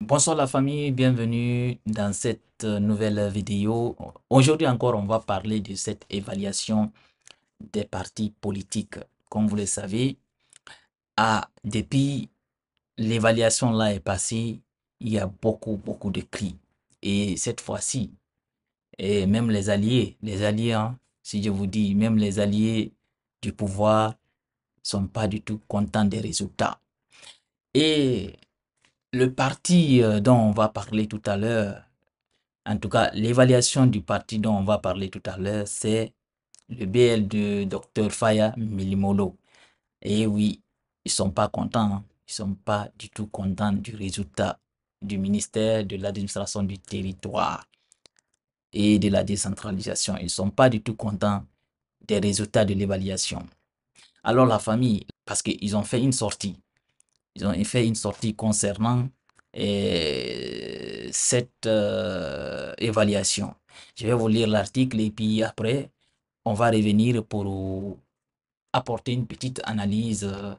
Bonsoir la famille, bienvenue dans cette nouvelle vidéo. Aujourd'hui encore, on va parler de cette évaluation des partis politiques. Comme vous le savez, depuis l'évaluation là est passée, il y a beaucoup, beaucoup de cris. Et cette fois-ci, et même les alliés, les alliés, hein, si je vous dis, même les alliés du pouvoir sont pas du tout contents des résultats. Et le parti euh, dont on va parler tout à l'heure, en tout cas l'évaluation du parti dont on va parler tout à l'heure, c'est le BL de Dr Faya Milimolo. Et oui, ils sont pas contents, hein. ils sont pas du tout contents du résultat du ministère de l'administration du territoire et de la décentralisation. Ils sont pas du tout contents des résultats de l'évaluation. Alors la famille, parce qu'ils ont fait une sortie, ils ont fait une sortie concernant cette euh, évaluation. Je vais vous lire l'article et puis après, on va revenir pour apporter une petite analyse euh,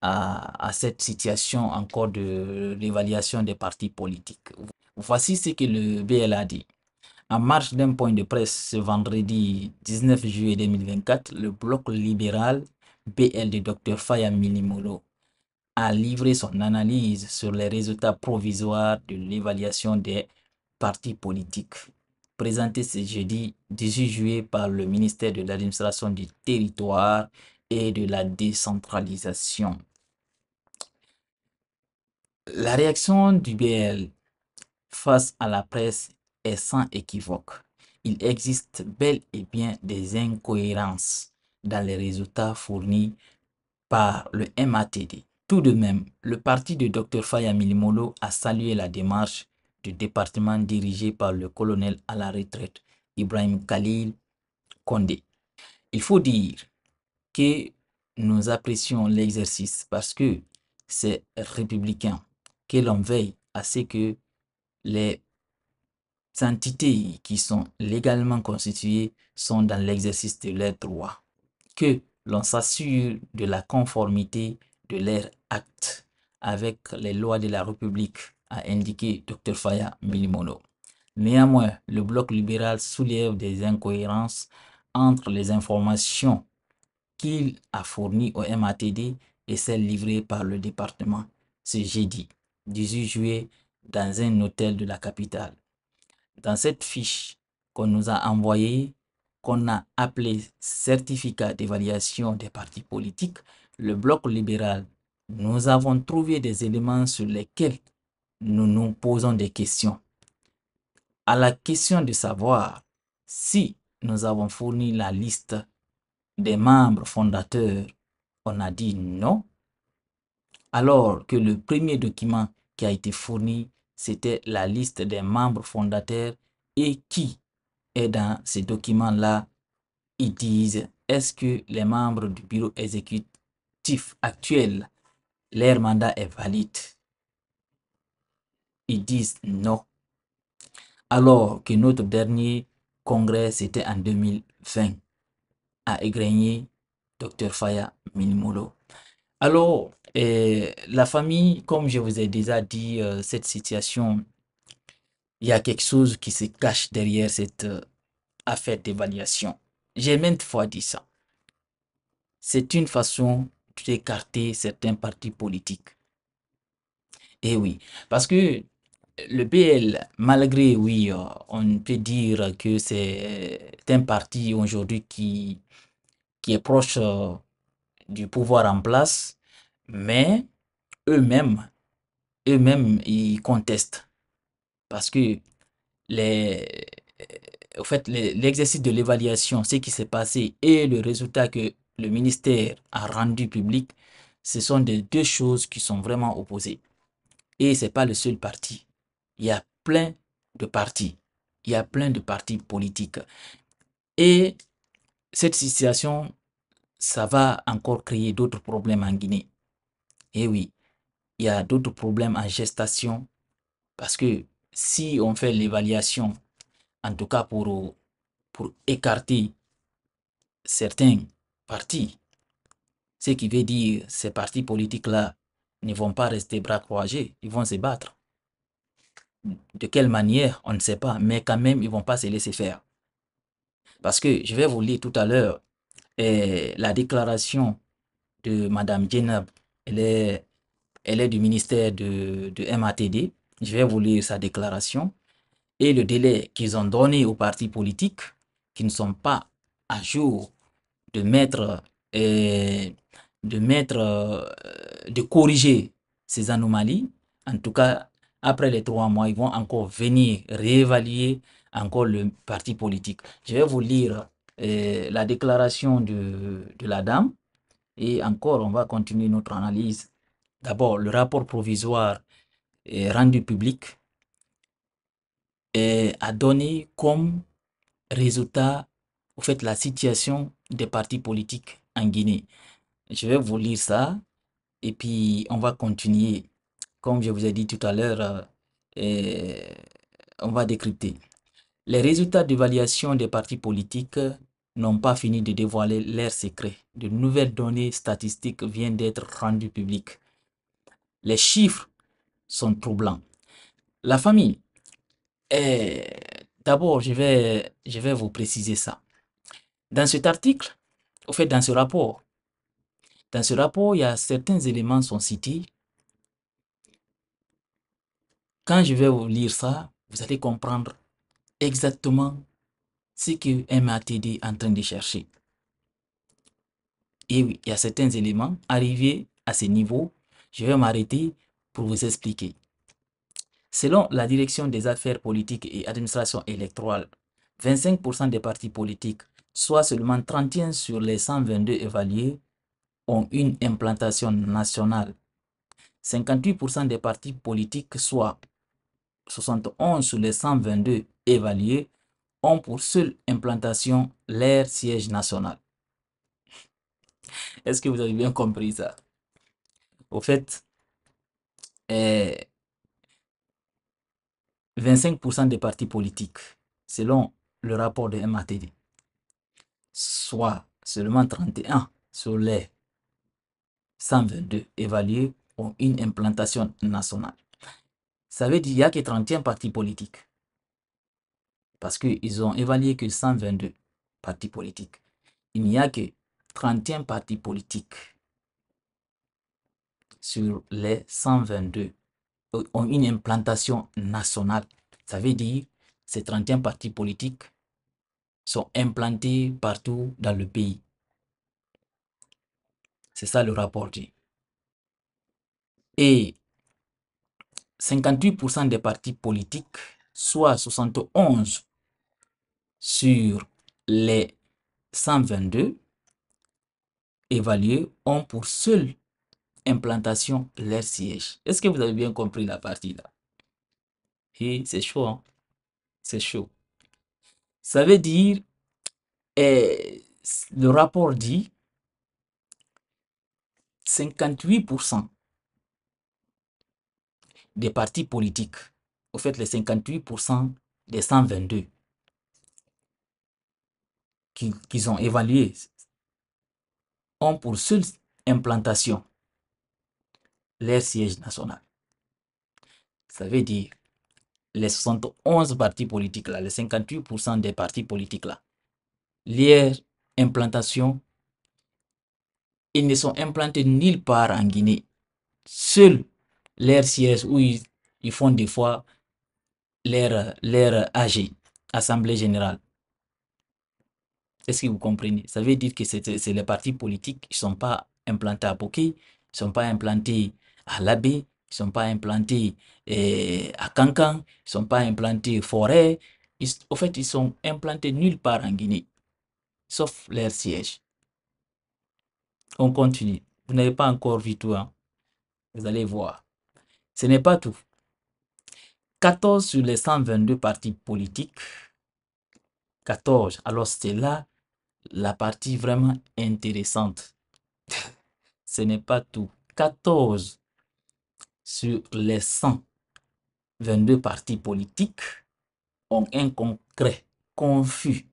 à, à cette situation encore de l'évaluation des partis politiques. Voici ce que le BL a dit. En marche d'un point de presse ce vendredi 19 juillet 2024, le bloc libéral BL de Dr Faya Milimolo a livré son analyse sur les résultats provisoires de l'évaluation des partis politiques présenté ce jeudi 18 juillet par le ministère de l'administration du territoire et de la décentralisation. La réaction du BL face à la presse est sans équivoque. Il existe bel et bien des incohérences dans les résultats fournis par le MATD. Tout de même, le parti de Dr Faya Milimolo a salué la démarche du département dirigé par le colonel à la retraite Ibrahim Khalil Kondé. Il faut dire que nous apprécions l'exercice parce que c'est républicain, que l'on veille à ce que les entités qui sont légalement constituées sont dans l'exercice de leurs droits, que l'on s'assure de la conformité de leurs actes avec les lois de la République, a indiqué Dr Faya Milimono. Néanmoins, le bloc libéral soulève des incohérences entre les informations qu'il a fournies au MATD et celles livrées par le département ce jeudi 18 juillet dans un hôtel de la capitale. Dans cette fiche qu'on nous a envoyée, qu'on a appelée certificat d'évaluation des partis politiques, le bloc libéral, nous avons trouvé des éléments sur lesquels nous nous posons des questions. À la question de savoir si nous avons fourni la liste des membres fondateurs, on a dit non, alors que le premier document qui a été fourni, c'était la liste des membres fondateurs et qui est dans ces documents-là, ils disent est-ce que les membres du bureau exécutif actuel, leur mandat est valide ils disent non. Alors que notre dernier congrès, c'était en 2020, à Égrenier, Dr Faya Minimolo. Alors, eh, la famille, comme je vous ai déjà dit, euh, cette situation, il y a quelque chose qui se cache derrière cette euh, affaire d'évaluation. J'ai maintes fois dit ça. C'est une façon d'écarter certains partis politiques. Et eh oui, parce que le PL, malgré, oui, euh, on peut dire que c'est un parti aujourd'hui qui, qui est proche euh, du pouvoir en place, mais eux-mêmes, eux-mêmes, ils contestent. Parce que les, au fait, l'exercice de l'évaluation, ce qui s'est passé et le résultat que le ministère a rendu public, ce sont des deux choses qui sont vraiment opposées. Et ce n'est pas le seul parti il y a plein de partis. Il y a plein de partis politiques. Et cette situation, ça va encore créer d'autres problèmes en Guinée. Et oui, il y a d'autres problèmes en gestation parce que si on fait l'évaluation, en tout cas pour, pour écarter certains ce qui veut dire ces partis politiques-là ne vont pas rester bras croisés, ils vont se battre. De quelle manière, on ne sait pas, mais quand même, ils vont pas se laisser faire. Parce que je vais vous lire tout à l'heure eh, la déclaration de Madame Jenab. Elle est, elle est du ministère de, de MATD. Je vais vous lire sa déclaration et le délai qu'ils ont donné aux partis politiques qui ne sont pas à jour de mettre, eh, de mettre, euh, de corriger ces anomalies. En tout cas, après les trois mois, ils vont encore venir réévaluer encore le parti politique. Je vais vous lire eh, la déclaration de, de la dame et encore, on va continuer notre analyse. D'abord, le rapport provisoire rendu public a donné comme résultat au fait la situation des partis politiques en Guinée. Je vais vous lire ça et puis on va continuer. Comme je vous ai dit tout à l'heure, euh, on va décrypter. Les résultats d'évaluation des partis politiques n'ont pas fini de dévoiler leurs secrets. De nouvelles données statistiques viennent d'être rendues publiques. Les chiffres sont troublants. La famille, d'abord, je vais, je vais vous préciser ça. Dans cet article, au fait, dans ce rapport, dans ce rapport, il y a certains éléments sont cités. Quand je vais vous lire ça, vous allez comprendre exactement ce que MATD est en train de chercher. Et oui, il y a certains éléments arrivés à ce niveau. Je vais m'arrêter pour vous expliquer. Selon la direction des affaires politiques et administration électorale, 25% des partis politiques, soit seulement 31 sur les 122 évalués, ont une implantation nationale. 58% des partis politiques, soit 71 sur les 122 évalués, ont pour seule implantation leur siège national. Est-ce que vous avez bien compris ça? Au fait, 25% des partis politiques, selon le rapport de MATD, soit seulement 31 sur les 122 évalués ont une implantation nationale. Ça veut dire qu'il n'y a que 31 partis politiques. Parce qu'ils ont évalué que 122 partis politiques. Il n'y a que 31 partis politiques sur les 122 ont une implantation nationale. Ça veut dire ces 31 partis politiques sont implantés partout dans le pays. C'est ça le rapport dit. Et 58% des partis politiques, soit 71 sur les 122 évalués, ont pour seule implantation leur siège. Est-ce que vous avez bien compris la partie là Et c'est chaud, hein? c'est chaud. Ça veut dire, et le rapport dit 58% des partis politiques, au fait les 58% des 122 qu'ils ont évalués ont pour seule implantation leur siège national. Ça veut dire les 71 partis politiques les 58% des partis politiques là, leur implantation, ils ne sont implantés nulle part en Guinée. Seuls leur siège où ils, font des fois leur, leur AG, Assemblée Générale. Est-ce que vous comprenez? Ça veut dire que c'est les partis politiques qui ne sont pas implantés à Poké, ne sont pas implantés à l'abbé, ils ne sont pas implantés eh, à Cancan, ils ne sont pas implantés Forêt. au fait, ils sont implantés nulle part en Guinée, sauf leur siège. On continue. Vous n'avez pas encore vu tout. Hein? Vous allez voir. Ce n'est pas tout. 14 sur les 122 partis politiques, 14, alors c'est là la partie vraiment intéressante. Ce n'est pas tout. 14 sur les 122 partis politiques ont un concret confus.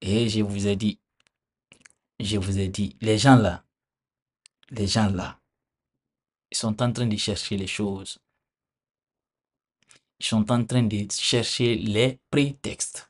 Et je vous ai dit, je vous ai dit, les gens là, les gens là, ils sont en train de chercher les choses. sont en train de chercher les prétextes.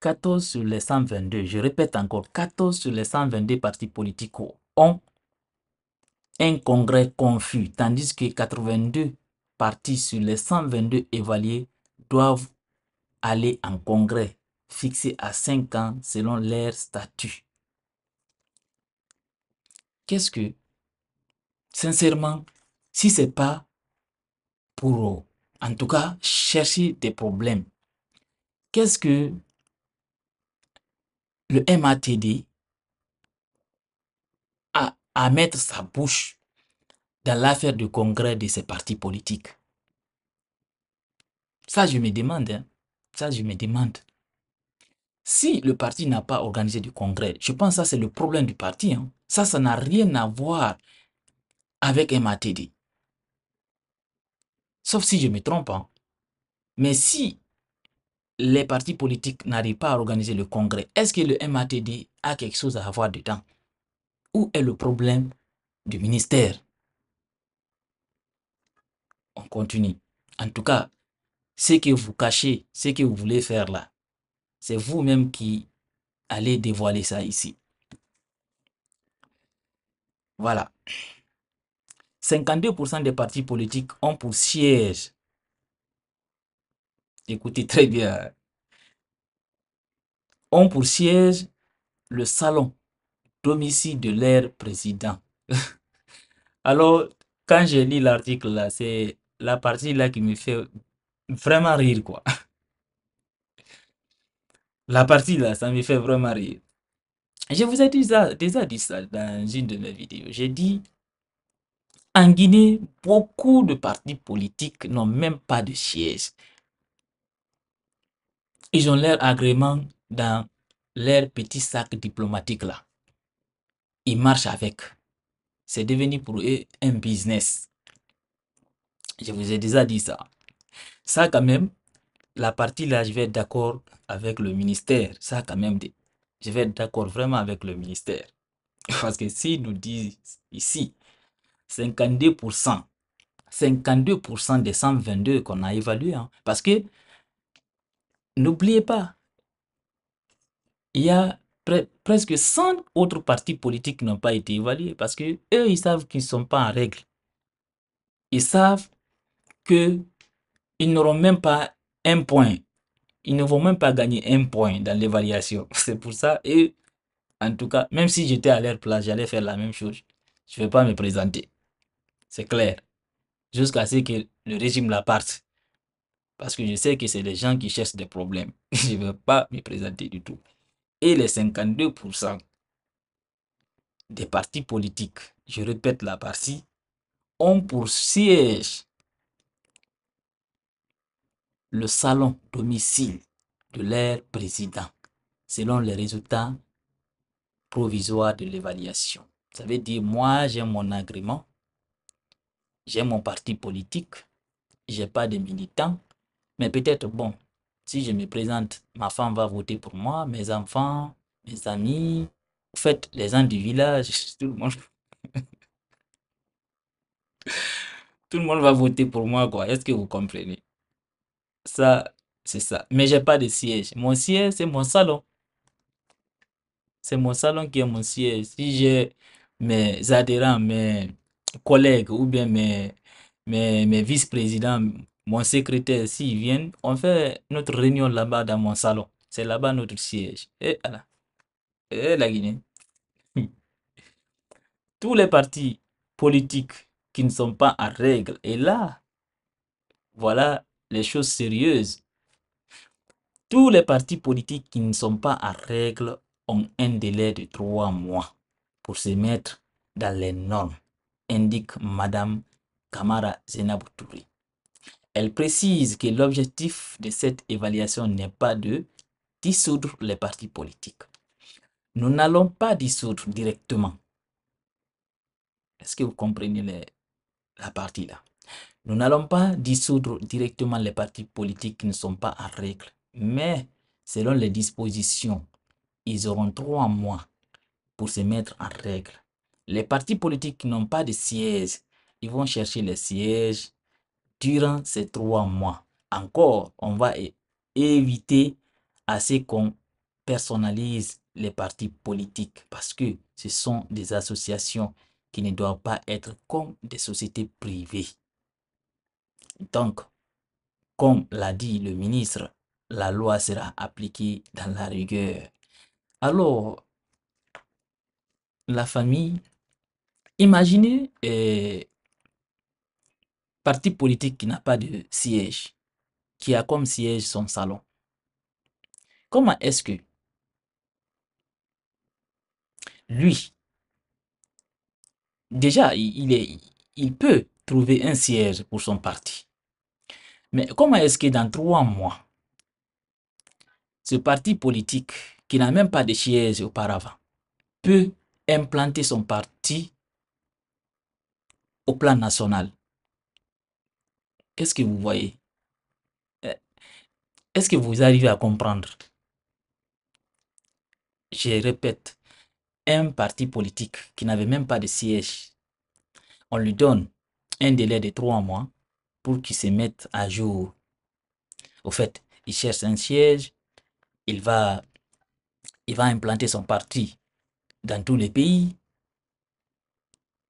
14 sur les 122, je répète encore, 14 sur les 122 partis politiques ont un congrès confus, tandis que 82 partis sur les 122 évalués doivent aller en congrès fixé à 5 ans selon leur statut. Qu'est-ce que, sincèrement, si c'est pas pour, en tout cas, chercher des problèmes, qu'est-ce que le MATD à mettre sa bouche dans l'affaire du congrès de ces partis politiques Ça, je me demande. Hein. Ça, je me demande. Si le parti n'a pas organisé du congrès, je pense que ça, c'est le problème du parti. Hein. Ça, ça n'a rien à voir avec MATD. Sauf si je me trompe. Hein. Mais si les partis politiques n'arrivent pas à organiser le congrès, est-ce que le MATD a quelque chose à avoir dedans? Où est le problème du ministère? On continue. En tout cas, ce que vous cachez, ce que vous voulez faire là, c'est vous-même qui allez dévoiler ça ici. Voilà. 52% des partis politiques ont pour siège écoutez très bien, ont pour siège le salon, domicile de leur président. Alors, quand j'ai lu l'article là, c'est la partie là qui me fait vraiment rire, quoi. La partie là, ça me fait vraiment rire. Je vous ai déjà, déjà dit ça dans une de mes vidéos. J'ai dit, en Guinée, beaucoup de partis politiques n'ont même pas de siège. Ils ont leur agrément dans leur petit sac diplomatique là. Ils marchent avec. C'est devenu pour eux un business. Je vous ai déjà dit ça. Ça quand même, la partie là, je vais être d'accord avec le ministère. Ça quand même, je vais être d'accord vraiment avec le ministère. Parce que si nous disent ici, 52%, 52% des 122 qu'on a évalués, hein, parce que N'oubliez pas, il y a presque 100 autres partis politiques n'ont pas été évalués parce que eux, ils savent qu'ils ne sont pas en règle. Ils savent qu'ils n'auront même pas un point. Ils ne vont même pas gagner un point dans l'évaluation. C'est pour ça, et en tout cas, même si j'étais à leur place, j'allais faire la même chose. Je ne vais pas me présenter. C'est clair. Jusqu'à ce que le régime la parte. Parce que je sais que c'est les gens qui cherchent des problèmes. Je ne veux pas me présenter du tout. Et les 52% des partis politiques, je répète la partie, ont pour siège le salon domicile de leur président, selon les résultats provisoires de l'évaluation. Ça veut dire, moi, j'ai mon agrément, j'ai mon parti politique, j'ai pas de militants, mais peut-être, bon, si je me présente, ma femme va voter pour moi, mes enfants, mes amis, en fait, les gens du village, tout le monde. tout le monde va voter pour moi, quoi. Est-ce que vous comprenez? Ça, c'est ça. Mais j'ai pas de siège. Mon siège, c'est mon salon. C'est mon salon qui est mon siège. Si j'ai mes adhérents, mes collègues ou bien mes, mes, mes vice-présidents, mon secrétaire, s'ils viennent, on fait notre réunion là-bas dans mon salon. C'est là-bas notre siège. Et voilà. Et la Guinée. Tous les partis politiques qui ne sont pas en règle. Et là, voilà les choses sérieuses. Tous les partis politiques qui ne sont pas en règle ont un délai de trois mois pour se mettre dans les normes, indique Madame Kamara Zenaboutouri. Elle précise que l'objectif de cette évaluation n'est pas de dissoudre les partis politiques. Nous n'allons pas dissoudre directement. Est-ce que vous comprenez la partie là Nous n'allons pas dissoudre directement les partis politiques qui ne sont pas en règle. Mais selon les dispositions, ils auront trois mois pour se mettre en règle. Les partis politiques n'ont pas de siège, ils vont chercher les sièges durant ces trois mois. encore, on va éviter à ce qu'on personnalise les partis politiques parce que ce sont des associations qui ne doivent pas être comme des sociétés privées. Donc, comme l'a dit le ministre, la loi sera appliquée dans la rigueur. Alors, la famille, imaginez un parti politique qui n'a pas de siège, qui a comme siège son salon. Comment est-ce que lui, déjà, il, est, il peut trouver un siège pour son parti. Mais comment est-ce que dans trois mois, ce parti politique qui n'a même pas de siège auparavant peut implanter son parti au plan national? Qu'est-ce que vous voyez? Eh, Est-ce que vous arrivez à comprendre? Je répète, un parti politique qui n'avait même pas de siège, on lui donne un délai de trois mois pour qu'il se mette à jour. Au fait, il cherche un siège, il va, il va implanter son parti dans tous les pays.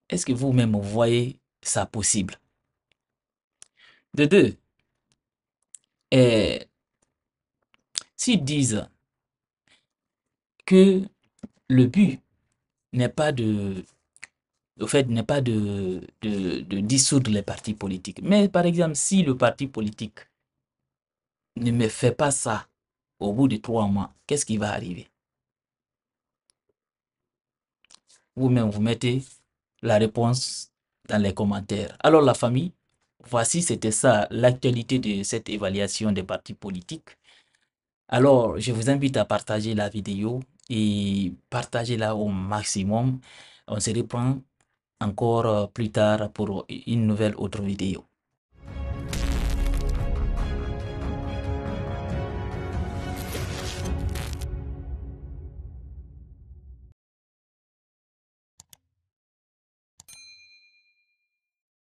Est-ce que vous-même vous voyez ça possible? De deux, et s'ils disent que le but n'est pas de fait n'est pas de, de, dissoudre les partis politiques. Mais par exemple, si le parti politique ne me fait pas ça au bout de trois mois, qu'est-ce qui va arriver? Vous-même, vous mettez la réponse dans les commentaires. Alors la famille, voici, c'était ça l'actualité de cette évaluation des partis politiques. Alors, je vous invite à partager la vidéo et partagez-la au maximum. On se reprend encore plus tard pour une nouvelle autre vidéo.